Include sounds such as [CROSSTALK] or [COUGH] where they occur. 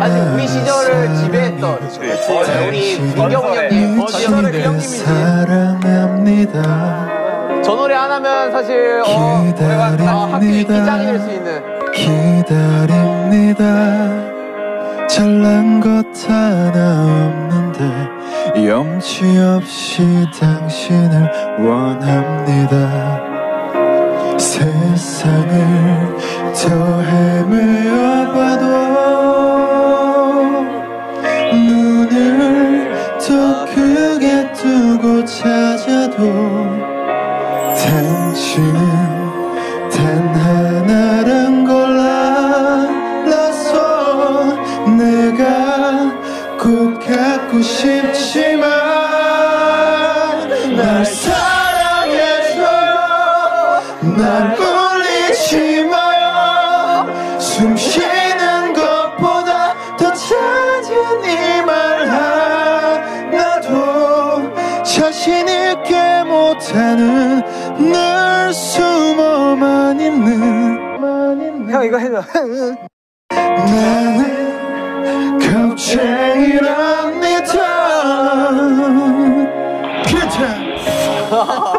아직 우리 시절을 지배했던 네, 우리 민경훈 형님, 버지의 그 형님이지. 저 노래 하나면 사실 어, 노래가 다 학교 인기짱이 될 수 있는. 기다립니다. 잘난 것 하나 없는데 염치 없이 당신을 원합니다. 세상을 더 헤매어 봐도 눈을 더 크게 뜨고 찾아도 당신은 단 하나란 걸 알아서 내가 꼭 갖고 싶지만 날 사랑해줘요 날 울리지 자신 있게 못하는 늘 숨어만 있는 형 이거 해줘. 나는 겁쟁이랍니다 기타 네 [LAUGHS]